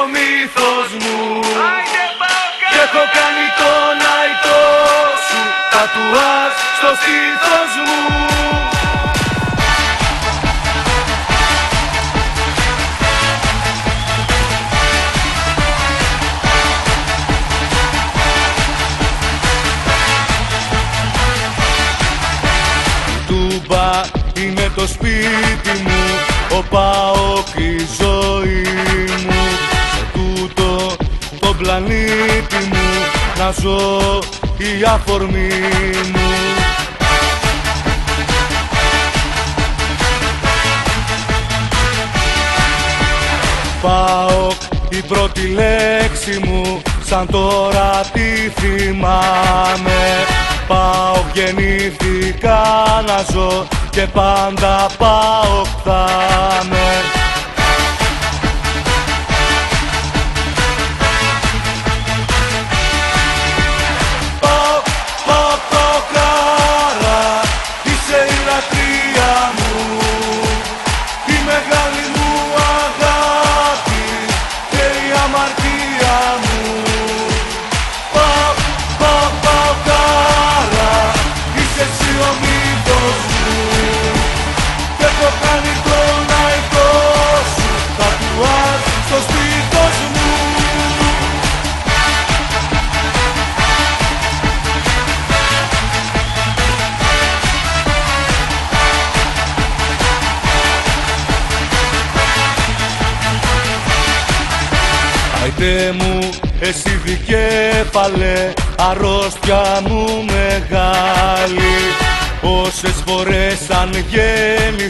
ο μύθος μου. Και έχω κάνει τον αϊτό σου Τατουάζ στο στήθος μου. Τούμπα είναι το σπίτι μου Ο Πάοκ η ζωή. μου Σε τούτο το πλανήτη μου Να ζω η αφορμή μου. Πάοκ η πρώτη λέξη μου Σαν τώρα τη θυμάμαι. Πάω γεννήθηκα να ζω και πάντα πάω θα Άιτε μου, εσύ δικέφαλε, αρρώστια μου μεγάλη. Όσες φορές αν γέννη